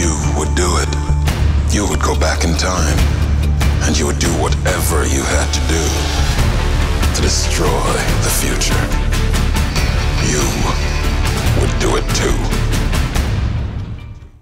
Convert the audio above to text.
you would do it. You would go back in time, and you would do whatever you had to do to destroy the future.